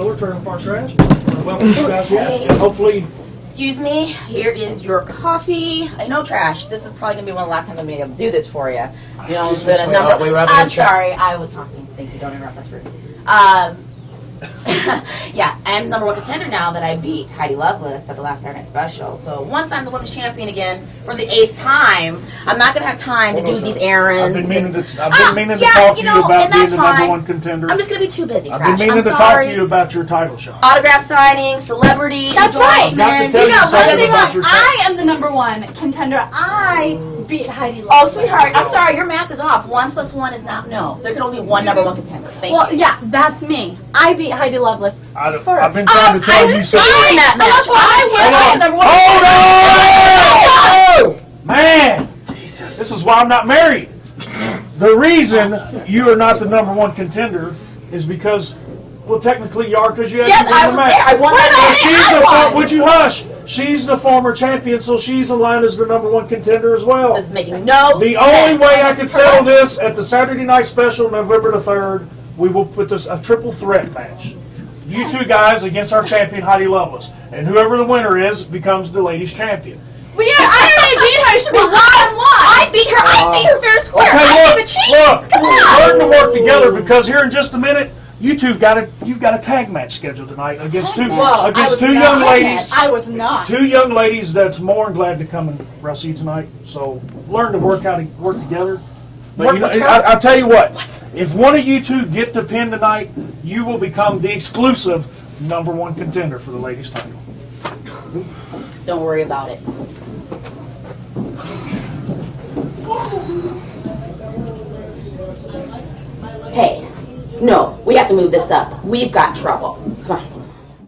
Miller, Trailer Park Trash. Welcome you guys Hey. hopefully, Excuse me, here is your coffee. I know trash. This is probably gonna be one of the last times I'm gonna be able to do this for you. You know, it's been a number. uh, wait, we're having I'm sorry, I was talking. Thank you. Don't interrupt. That's rude. Um, yeah, I'm number one contender now that I beat Heidi Lovelace at the last Saturday Night Special. So once I'm the women's champion again for the eighth time, I'm not gonna have time to do these errands. I've been meaning to, I've Ah, been meaning to yeah, talk to you you about being that's the number one contender. I'm just gonna be too busy. I've been meaning I'm to talk to you about your title shot. Autograph signing, celebrity That's right. I've got to endorsement. tell You you know, something let's about I am the number one contender. I beat Heidi Oh, sweetheart, I'm sorry, your math is off. One plus one is not, no. There can only be one number one contender. Thank Well, you. yeah, that's me. I beat Heidi Lovelace. I, First. I've been trying to Um, tell I you didn't something. see you in that match. That's why I Hold went on. on number one. Hold on! Man, Jesus. this is why I'm not married. The reason you are not the number one contender is because, well, technically you are because you Yes, actually I won the was match. there. I won But that match. she's I the won. for- would you hush? She's the former champion, so she's in line as the number one contender as well. This making no The only way I could settle this at the Saturday night special, November the third, we will put this a triple threat match. You two guys against our champion Heidi Lovelace, and whoever the winner is becomes the ladies champion. Well, yeah, I already beat her. It should be one on one. I beat her. I beat her fair and square. Okay, I look, didn't even cheat. look, Come on. learn to work together because here in just a minute, you two've got a you've got a tag match scheduled tonight against two Well, against two young ladies. I was not. Two young ladies that's more than glad to come and wrestle you tonight. So learn to work how to work together. But Work you know. I, I'll tell you what. If one of you two get the pin tonight, you will become the exclusive number one contender for the ladies title. Don't worry about it. Hey, no, we have to move this up. We've got trouble. Come on.